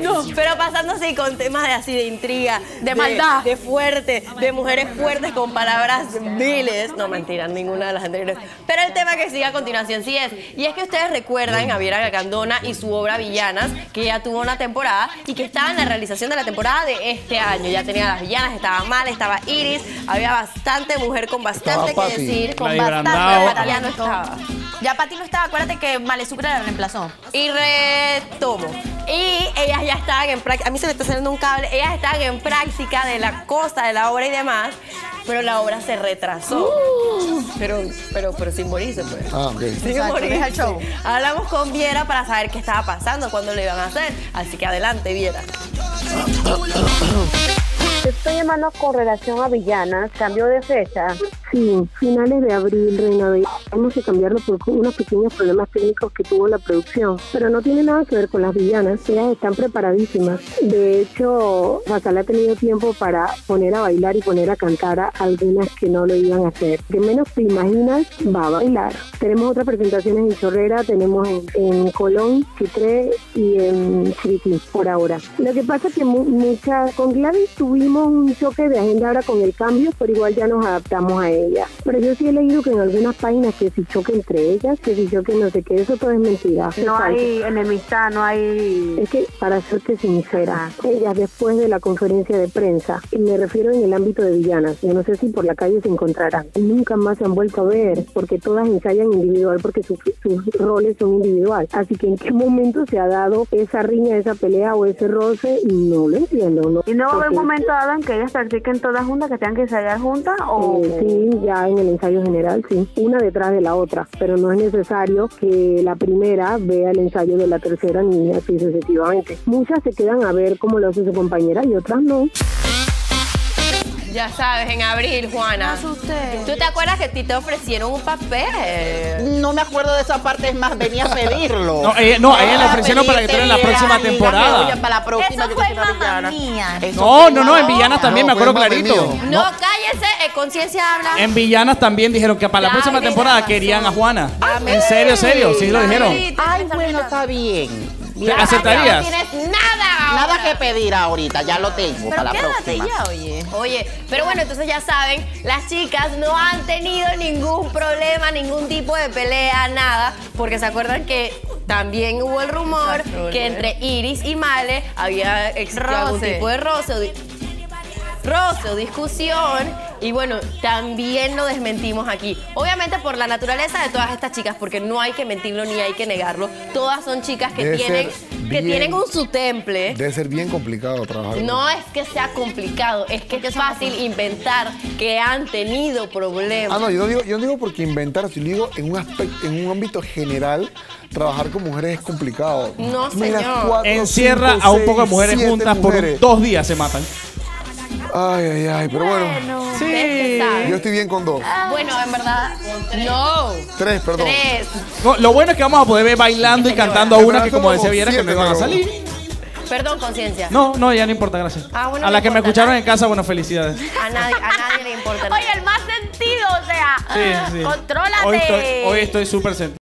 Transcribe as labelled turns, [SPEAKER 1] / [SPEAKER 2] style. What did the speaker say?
[SPEAKER 1] No. Pero pasando así con temas de así de intriga, de,
[SPEAKER 2] maldad.
[SPEAKER 1] de fuerte, de mujeres fuertes con palabras viles. No, mentira, ninguna de las anteriores. Pero el tema que sigue a continuación sí es. Y es que ustedes recuerdan a Viera Gacandona y su obra Villanas, que ya tuvo una temporada y que estaba en la realización de la temporada de este año. Ya tenía las villanas, estaba Mal, estaba Iris, había bastante mujer con bastante
[SPEAKER 3] Estaba
[SPEAKER 1] que decir, con
[SPEAKER 4] Nadie
[SPEAKER 1] bastante. Natalia no estaba.
[SPEAKER 2] Ya Pati no estaba, acuérdate que Malesucre la reemplazó.
[SPEAKER 1] Y retomo. Y ellas ya estaban en práctica, a mí se me está saliendo un cable, ellas estaban en práctica de la cosa de la obra y demás, pero la obra se retrasó. Pero, pero, pero sin morirse, pues.
[SPEAKER 3] Ah, ok.
[SPEAKER 1] Sin
[SPEAKER 2] Exacto,
[SPEAKER 1] morirse.
[SPEAKER 2] deja el show.
[SPEAKER 1] Hablamos con Viera para saber qué estaba pasando, cuándo lo iban a hacer. Así que adelante, Viera.
[SPEAKER 5] Te estoy llamando con relación a Villanas, cambio de fecha. Sí, finales de abril, Reina Bella. Tenemos que cambiarlo por unos pequeños problemas técnicos que tuvo la producción. Pero no tiene nada que ver con las villanas, ellas están preparadísimas. De hecho, Fatal ha tenido tiempo para poner a bailar y poner a cantar a algunas que no lo iban a hacer. Que menos te imaginas, va a bailar. Tenemos otras presentaciones en Chorrera, tenemos en, en Colón, Chitré y en Chiriquí por ahora. Lo que pasa es que mu- mucha, con Gladys tuvimos un choque de agenda ahora con el cambio, pero igual ya nos adaptamos a ella. Pero yo sí he leído que en algunas páginas que si choque entre ellas, que si choque no sé qué, eso todo es mentira. No hay enemistad, no hay... Es que, para serte sincera, ellas después de la conferencia de prensa, y me refiero en el ámbito de villanas, yo no sé si por la calle se encontrarán, nunca más se han vuelto a ver, porque todas ensayan individual, porque sus, sus roles son individual. Así que en qué momento se ha dado esa riña, esa pelea o ese roce, no lo entiendo. ¿no?
[SPEAKER 6] ¿Y no va a haber un momento dado en que ellas practiquen todas juntas, que tengan que ensayar juntas? O...
[SPEAKER 5] Eh, sí, ya en el ensayo general, sí, una detrás de la otra, pero no es necesario que la primera vea el ensayo de la tercera ni así sucesivamente. Muchas se quedan a ver cómo lo hace su compañera y otras no.
[SPEAKER 1] Ya sabes, en abril, Juana. ¿Tú te acuerdas que a ti te ofrecieron un papel?
[SPEAKER 7] No me acuerdo de esa parte, es más, venía a pedirlo.
[SPEAKER 4] No, ella- no, a ella le ofrecieron para que estuviera en la próxima temporada.
[SPEAKER 7] para la próxima,
[SPEAKER 2] Eso
[SPEAKER 7] yo
[SPEAKER 2] fue mamá mía.
[SPEAKER 7] Eso
[SPEAKER 4] No, no, no, en. Villanas también
[SPEAKER 3] No,
[SPEAKER 4] me acuerdo clarito.
[SPEAKER 1] No, eh, conciencia habla.
[SPEAKER 4] En Villanas también dijeron que para la
[SPEAKER 1] Ya,
[SPEAKER 4] próxima temporada
[SPEAKER 1] razón.
[SPEAKER 4] querían a Juana. En serio, serio, sí lo dijeron.
[SPEAKER 7] Ay, bueno, está bien.
[SPEAKER 4] ¿Te aceptarías?
[SPEAKER 1] No tienes nada.
[SPEAKER 7] Nada que pedir ahorita, ya lo tengo para la
[SPEAKER 2] Pero quédate
[SPEAKER 7] próxima.
[SPEAKER 2] ya, oye.
[SPEAKER 1] Oye, pero bueno, entonces ya saben, las chicas no han tenido ningún problema, ningún tipo de pelea, nada, porque se acuerdan que también hubo el rumor que entre Iris y Male había existido algún
[SPEAKER 2] Roce.
[SPEAKER 1] tipo de roce o, di- roce o discusión. Y bueno, también lo desmentimos aquí. Obviamente por la naturaleza de todas estas chicas, porque no hay que mentirlo ni hay que negarlo. Todas son chicas que
[SPEAKER 3] Debe
[SPEAKER 1] tienen, que tienen un su temple.
[SPEAKER 3] Debe ser bien complicado trabajar. con-
[SPEAKER 1] No es que sea complicado, es que es fácil inventar que han tenido problemas.
[SPEAKER 3] Ah, no, yo no digo, yo no digo porque inventar, yo digo en un aspecto, en un ámbito general, trabajar con mujeres es complicado.
[SPEAKER 1] No,
[SPEAKER 3] Mira,
[SPEAKER 1] señor.
[SPEAKER 3] cuatro,
[SPEAKER 4] Encierra
[SPEAKER 3] cinco,
[SPEAKER 4] a un poco de mujeres juntas
[SPEAKER 3] mujeres.
[SPEAKER 4] por dos días se matan.
[SPEAKER 3] Ay, ay, ay, pero bueno.
[SPEAKER 1] Que saben.
[SPEAKER 3] Yo estoy bien con dos.
[SPEAKER 1] Bueno, en verdad, no.
[SPEAKER 3] Tres, perdón.
[SPEAKER 1] Tres.
[SPEAKER 4] No, lo bueno es que vamos a poder ver bailando y cantando a una que como decía Viera que no iban a salir.
[SPEAKER 1] Perdón, conciencia.
[SPEAKER 4] No, no, ya no importa, gracias.
[SPEAKER 1] Ah, bueno,
[SPEAKER 4] a la que me escucharon en casa, bueno, felicidades.
[SPEAKER 1] A nadie, a nadie le importa.
[SPEAKER 2] Oye, el más sentido, o sea,
[SPEAKER 4] Sí, sí.
[SPEAKER 2] contrólate.
[SPEAKER 4] Hoy estoy, hoy estoy súper sentido.